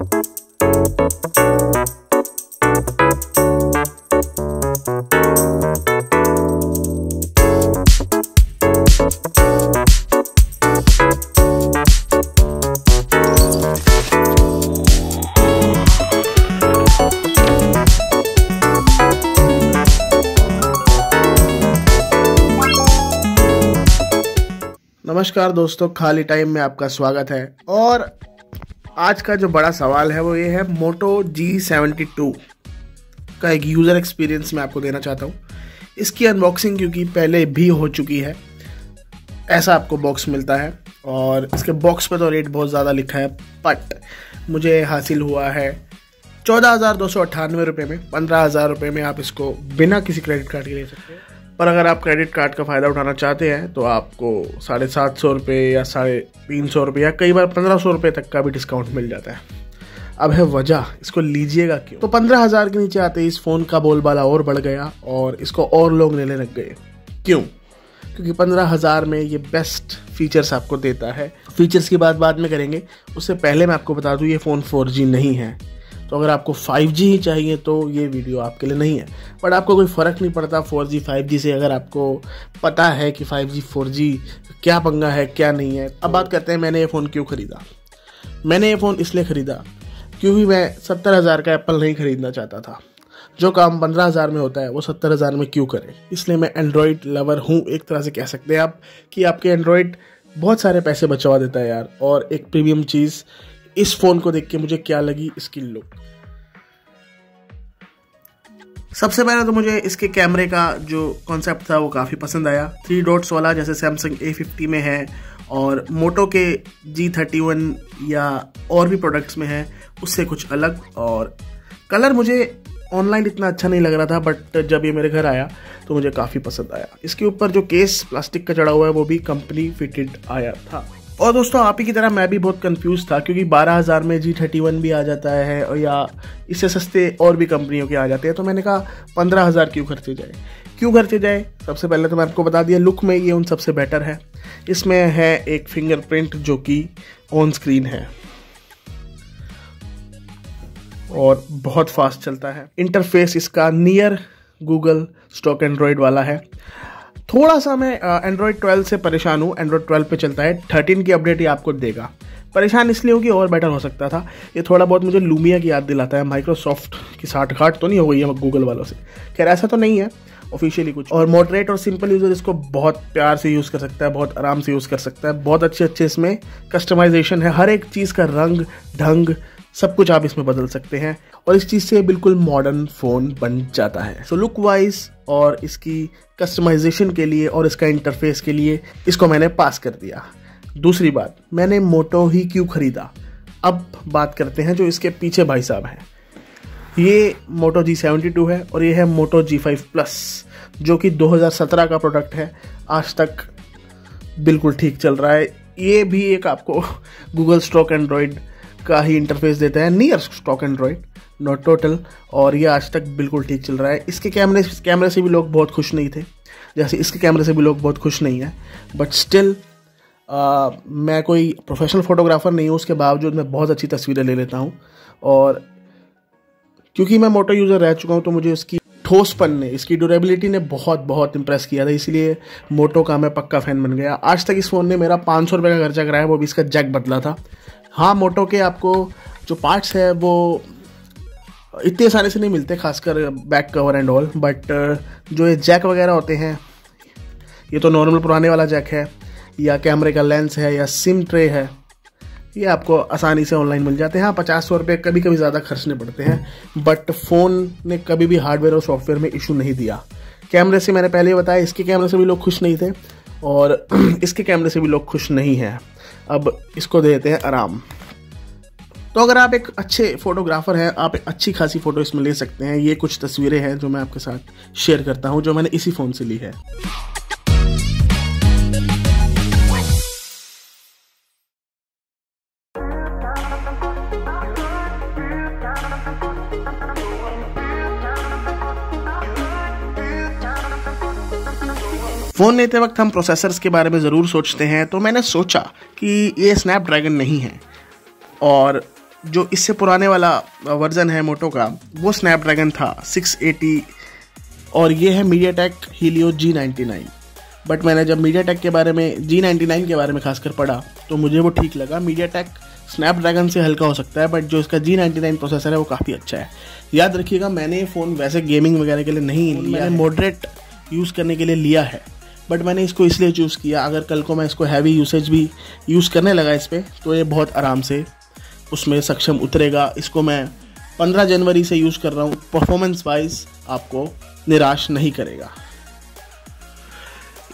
नमस्कार दोस्तों खाली टाइम में आपका स्वागत है। और आज का जो बड़ा सवाल है वो ये है मोटो जी सेवेंटी टू का एक यूज़र एक्सपीरियंस मैं आपको देना चाहता हूँ। इसकी अनबॉक्सिंग क्योंकि पहले भी हो चुकी है, ऐसा आपको बॉक्स मिलता है और इसके बॉक्स पे तो रेट बहुत ज़्यादा लिखा है बट मुझे हासिल हुआ है चौदह हज़ार दो सौ अट्ठानवे रुपये में, पंद्रह हज़ार रुपये में आप इसको बिना किसी क्रेडिट कार्ड के ले सकते हैं। पर अगर आप क्रेडिट कार्ड का फ़ायदा उठाना चाहते हैं तो आपको साढ़े सात सौ रुपये या साढ़े तीन सौ रुपये या कई बार पंद्रह सौ रुपये तक का भी डिस्काउंट मिल जाता है। अब है वजह, इसको लीजिएगा क्यों? तो पंद्रह हज़ार के नीचे आते इस फ़ोन का बोलबाला और बढ़ गया और इसको और लोग लेने लग गए। क्यों? क्योंकि पंद्रह हज़ार में ये बेस्ट फीचर्स आपको देता है। फीचर्स की बात बाद में करेंगे। उससे पहले मैं आपको बता दूँ, ये फ़ोन फोर नहीं है। तो अगर आपको 5G ही चाहिए तो ये वीडियो आपके लिए नहीं है। बट आपको कोई फ़र्क नहीं पड़ता 4G 5G से, अगर आपको पता है कि 5G 4G क्या पंगा है, क्या नहीं है। अब बात करते हैं, मैंने ये फ़ोन क्यों ख़रीदा? मैंने ये फ़ोन इसलिए ख़रीदा क्योंकि मैं सत्तर हज़ार का एप्पल नहीं ख़रीदना चाहता था। जो काम पंद्रह हज़ार में होता है, वो सत्तर हज़ार में क्यों करें? इसलिए मैं एंड्रॉयड लवर हूँ, एक तरह से कह सकते हैं आप कि आपके एंड्रॉयड बहुत सारे पैसे बचवा देता है यार। और एक प्रीमियम चीज़ इस फ़ोन को देख के मुझे क्या लगी इसकी लुक सबसे पहले तो मुझे इसके कैमरे का जो कॉन्सेप्ट था वो काफ़ी पसंद आया। थ्री डॉट्स वाला, जैसे सैमसंग ए फिफ्टी में है और मोटो के जी थर्टी वन या और भी प्रोडक्ट्स में है, उससे कुछ अलग और कलर मुझे ऑनलाइन इतना अच्छा नहीं लग रहा था बट जब ये मेरे घर आया तो मुझे काफ़ी पसंद आया। इसके ऊपर जो केस प्लास्टिक का चढ़ा हुआ है, वो भी कंपनी फिटेड आया था। और दोस्तों, आप ही की तरह मैं भी बहुत कंफ्यूज था, क्योंकि बारह हज़ार में जी थर्टी वन भी आ जाता है और या इससे सस्ते और भी कंपनियों के आ जाते हैं तो मैंने कहा पंद्रह हज़ार क्यों खर्चे जाए? क्यों खर्चे जाए? सबसे पहले तो मैं आपको बता दिया लुक में ये उन सबसे बेटर है। इसमें है एक फिंगरप्रिंट जो कि ऑन स्क्रीन है। और बहुत फास्ट चलता है। इंटरफेस इसका नियर गूगल स्टॉक एंड्रॉयड वाला है। थोड़ा सा मैं एंड्रॉयड ट्वेल्व से परेशान हूँ। एंड्रॉयड ट्वेल्व पे चलता है। थर्टीन की अपडेट ही आपको देगा। परेशान इसलिए हूँ कि और बेटर हो सकता था। ये थोड़ा बहुत मुझे लूमिया की याद दिलाता है। माइक्रोसॉफ्ट की साठ घाट तो नहीं हो गई है गूगल वालों से। खैर, ऐसा तो नहीं है। ऑफिशियली कुछ। और मॉडरेट और सिंपल यूज़र इसको बहुत प्यार से यूज़ कर सकता है, बहुत आराम से यूज़ कर सकता है। बहुत अच्छे अच्छे इसमें कस्टमाइजेशन है। हर एक चीज़ का रंग, ढंग सब कुछ आप इसमें बदल सकते हैं। और इस चीज़ से बिल्कुल मॉडर्न फ़ोन बन जाता है। सो लुक वाइज और इसकी कस्टमाइजेशन के लिए और इसका इंटरफेस के लिए इसको मैंने पास कर दिया। दूसरी बात, मैंने मोटो ही क्यों खरीदा? अब बात करते हैं जो इसके पीछे भाई साहब हैं। ये मोटो जी सेवेंटी टू है और ये है मोटो जी फाइव प्लस जो कि 2017 का प्रोडक्ट है। आज तक बिल्कुल ठीक चल रहा है। ये भी एक आपको गूगल स्टॉक एंड्रॉयड का ही इंटरफेस देता है near stock Android not total और ये आज तक बिल्कुल ठीक चल रहा है। इसके कैमरे कैमरे से भी लोग बहुत खुश नहीं थे। जैसे इसके कैमरे से भी लोग बहुत खुश नहीं है। बट स्टिल मैं कोई प्रोफेशनल फोटोग्राफर नहीं हूँ, उसके बावजूद मैं बहुत अच्छी तस्वीरें ले लेता हूँ। और क्योंकि मैं मोटो यूज़र रह चुका हूँ तो मुझे उसकी ठोसपन ने, इसकी ड्यूरेबिलिटी ने बहुत बहुत इंप्रेस किया था। इसलिए मोटो का मैं पक्का फ़ैन बन गया। आज तक इस फ़ोन ने मेरा पाँच सौ रुपये का खर्चा कराया, वो भी इसका जैक बदला था। हाँ मोटो के आपको जो पार्ट्स है, वो इतने आसानी से नहीं मिलते खासकर back cover and all but जो ये जैक वगैरह होते हैं, ये तो नॉर्मल पुराने वाला जैक है, या कैमरे का लेंस है, या सिम ट्रे है, ये आपको आसानी से ऑनलाइन मिल जाते हैं। हाँ पचास सौ रुपये कभी कभी ज़्यादा खर्चने पड़ते हैं बट फ़ोन ने कभी भी हार्डवेयर और सॉफ्टवेयर में इशू नहीं दिया। कैमरे से मैंने पहले ही बताया, इसके कैमरे से भी लोग खुश नहीं थे, और इसके कैमरे से भी लोग खुश नहीं हैं। अब इसको देते हैं आराम। तो अगर आप एक अच्छे फोटोग्राफर हैं, आप एक अच्छी खासी फ़ोटो इसमें ले सकते हैं। ये कुछ तस्वीरें हैं जो मैं आपके साथ शेयर करता हूँ, जो मैंने इसी फ़ोन से ली है। फ़ोन लेते वक्त हम प्रोसेसर्स के बारे में ज़रूर सोचते हैं। तो मैंने सोचा कि ये स्नैपड्रैगन नहीं है। और जो इससे पुराने वाला वर्जन है मोटो का वो स्नैपड्रैगन था 680 और ये है MediaTek Helio G but मैंने जब मीडिया टेक के बारे में जी नाइन्टी नाइन के बारे में खासकर पढ़ा तो मुझे वो ठीक लगा। मीडिया टेक स्नैपड्रैगन से हल्का हो सकता है बट जो इसका जी नाइन्टी नाइन प्रोसेसर है वो काफ़ी अच्छा है। याद रखिएगा मैंने ये फ़ोन वैसे गेमिंग वगैरह के लिए नहीं लिया मैंने मॉडरेट यूज़ करने के लिए लिया है बट मैंने इसको इसलिए चूज़ किया। अगर कल को मैं इसको हैवी यूसेज भी यूज़ करने लगा इस पर तो ये बहुत आराम से उसमें सक्षम उतरेगा। इसको मैं 15 जनवरी से यूज़ कर रहा हूँ। परफॉर्मेंस वाइज आपको निराश नहीं करेगा।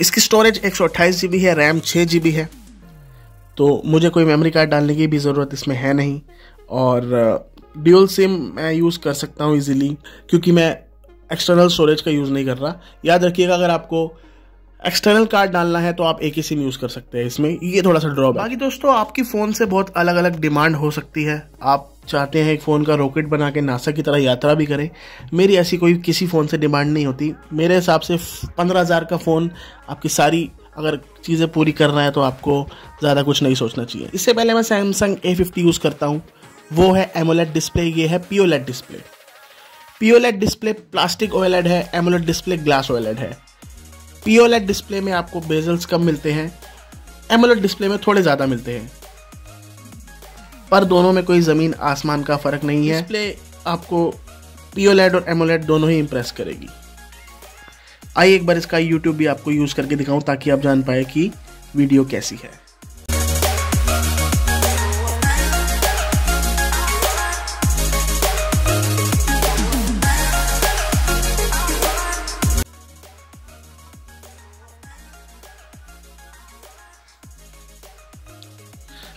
इसकी स्टोरेज एक सौ है रैम छः जी है। तो मुझे कोई मेमोरी कार्ड डालने की भी ज़रूरत इसमें है नहीं। और ड्यूल सिम मैं यूज़ कर सकता हूँ इजीली क्योंकि मैं एक्सटर्नल स्टोरेज का यूज़ नहीं कर रहा। याद रखिएगा, अगर आपको एक्सटर्नल कार्ड डालना है तो आप एक ही सिम यूज़ कर सकते हैं इसमें। ये थोड़ा सा ड्रॉ बाकी दोस्तों, आपकी फ़ोन से बहुत अलग अलग डिमांड हो सकती है। आप चाहते हैं एक फ़ोन का रॉकेट बना के नासा की तरह यात्रा भी करें। मेरी ऐसी कोई किसी फ़ोन से डिमांड नहीं होती। मेरे हिसाब से पंद्रह हज़ार का फ़ोन आपकी सारी अगर चीज़ें पूरी कर रहा है तो आपको ज़्यादा कुछ नहीं सोचना चाहिए। इससे पहले मैं सैमसंग ए फिफ्टी यूज़ करता हूँ। वो है एमोलेट डिस्प्ले ये है POLED display POLED display plastic OLED है एमोलेट डिस्प्ले ग्लास ओएलएड है। पीओलेट डिस्प्ले में आपको बेजल्स कम मिलते हैं एमोलेट डिस्प्ले में थोड़े ज़्यादा मिलते हैं। पर दोनों में कोई ज़मीन आसमान का फ़र्क नहीं है। डिस्प्ले आपको पीओलेट और एमोलेट दोनों ही इम्प्रेस करेगी। आइए एक बार इसका यूट्यूब भी आपको यूज़ करके दिखाऊँ ताकि आप जान पाए कि वीडियो कैसी है।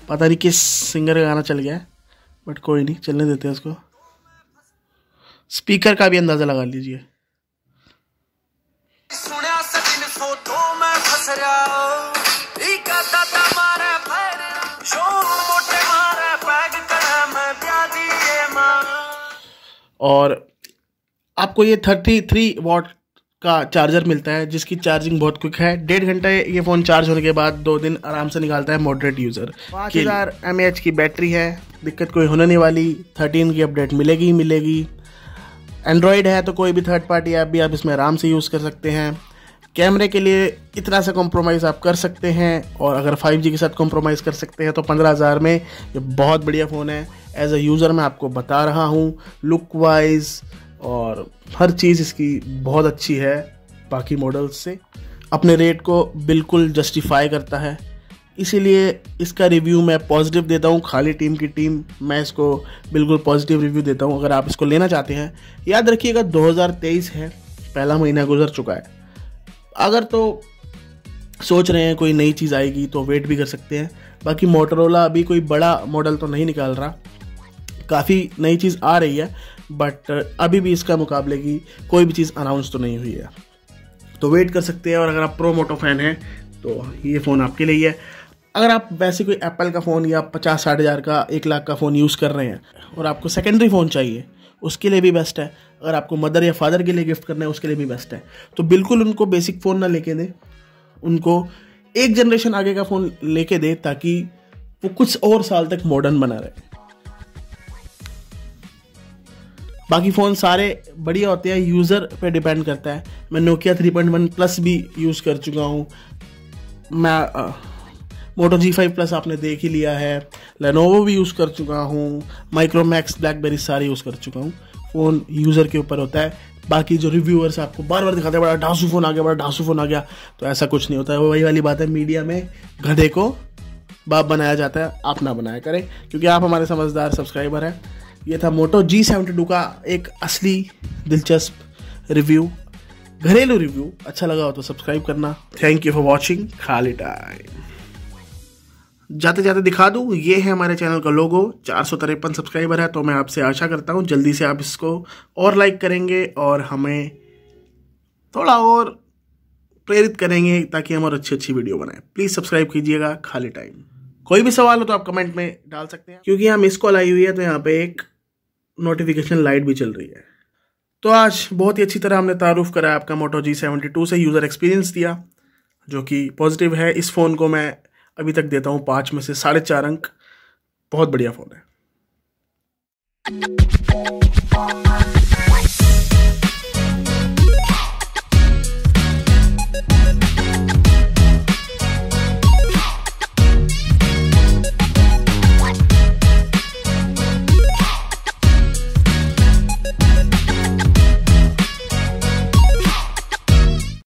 पता नहीं किस सिंगर का गाना चल गया है बट कोई नहीं चलने देते हैं उसको। स्पीकर का भी अंदाज़ा लगा लीजिए। और आपको ये थर्टी थ्री वॉट का चार्जर मिलता है जिसकी चार्जिंग बहुत क्विक है। डेढ़ घंटे ये फ़ोन चार्ज होने के बाद दो दिन आराम से निकालता है मॉडरेट यूज़र पाँच हज़ार एम की बैटरी है। दिक्कत कोई होने नहीं वाली। थर्टीन की अपडेट मिलेगी ही मिलेगी। एंड्रॉयड है तो कोई भी थर्ड पार्टी ऐप भी आप इसमें आराम से यूज़ कर सकते हैं। कैमरे के लिए इतना सा कॉम्प्रोमाइज़ आप कर सकते हैं और अगर 5G के साथ कॉम्प्रोमाइज़ कर सकते हैं तो पंद्रह हज़ार में ये बहुत बढ़िया फ़ोन है। एज अ यूज़र मैं आपको बता रहा हूँ लुक वाइज और हर चीज़ इसकी बहुत अच्छी है बाकी मॉडल्स से। अपने रेट को बिल्कुल जस्टिफाई करता है। इसीलिए इसका रिव्यू मैं पॉजिटिव देता हूँ। खाली टीम की टीम मैं इसको बिल्कुल पॉजिटिव रिव्यू देता हूँ। अगर आप इसको लेना चाहते हैं, याद रखिएगा 2023 है, पहला महीना गुजर चुका है। अगर तो सोच रहे हैं कोई नई चीज़ आएगी तो वेट भी कर सकते हैं। बाकी मोटरोला अभी कोई बड़ा मॉडल तो नहीं निकाल रहा। काफ़ी नई चीज़ आ रही है। बट अभी भी इसका मुकाबले की कोई भी चीज़ अनाउंस तो नहीं हुई है। तो वेट कर सकते हैं और अगर आप प्रो मोटो फ़ैन हैं तो ये फ़ोन आपके लिए है अगर आप वैसे कोई एप्पल का फ़ोन या पचास साठ हज़ार का, एक लाख का फ़ोन यूज़ कर रहे हैं और आपको सेकेंडरी फ़ोन चाहिए, उसके लिए भी बेस्ट है। अगर आपको मदर या फादर के लिए गिफ्ट करना है, उसके लिए भी बेस्ट है। तो बिल्कुल उनको बेसिक फ़ोन ना लेके दें। उनको एक जनरेशन आगे का फ़ोन लेके दें ताकि वो कुछ और साल तक मॉडर्न बना रहे। बाकी फ़ोन सारे बढ़िया होते हैं यूज़र पे डिपेंड करता है। मैं Nokia three point one plus भी यूज़ कर चुका हूँ। मैं मोटो जी फाइव प्लस आपने देख ही लिया है। लेनोवो भी यूज़ कर चुका हूँ। माइक्रोमैक्स ब्लैकबेरी सारे यूज़ कर चुका हूँ। फ़ोन यूज़र के ऊपर होता है। बाकी जो रिव्यूअर्स आपको बार बार दिखाते हैं, बड़ा ढांसू फ़ोन आ गया, बड़ा ढांसू फ़ोन आ गया। तो ऐसा कुछ नहीं होता है। वही वाली बात है मीडिया में गधे को बाप बनाया जाता है, आप ना बनाया करें। क्योंकि आप हमारे समझदार सब्सक्राइबर हैं। ये था मोटो जी सेवेंटी टू का एक असली दिलचस्प रिव्यू घरेलू रिव्यू अच्छा लगा हो तो सब्सक्राइब करना। थैंक यू फॉर वॉचिंग खाली टाइम जाते जाते दिखा दूँ, ये है हमारे चैनल का लोगो चार सौ तिरपन सब्सक्राइबर है तो मैं आपसे आशा करता हूँ, जल्दी से आप इसको और लाइक करेंगे और हमें थोड़ा और प्रेरित करेंगे ताकि हम और अच्छी अच्छी वीडियो बनाएँ। प्लीज़ सब्सक्राइब कीजिएगा। खाली टाइम कोई भी सवाल हो तो आप कमेंट में डाल सकते हैं। क्योंकि हम मिस कॉल आई हुई है तो यहाँ पे एक नोटिफिकेशन लाइट भी चल रही है। तो आज बहुत ही अच्छी तरह हमने तारुफ कराया आपका मोटो जी सेवेंटी टू से यूज़र एक्सपीरियंस दिया, जो कि पॉजिटिव है। इस फ़ोन को मैं अभी तक देता हूँ पाँच में से साढ़े चार अंक। बहुत बढ़िया फ़ोन है।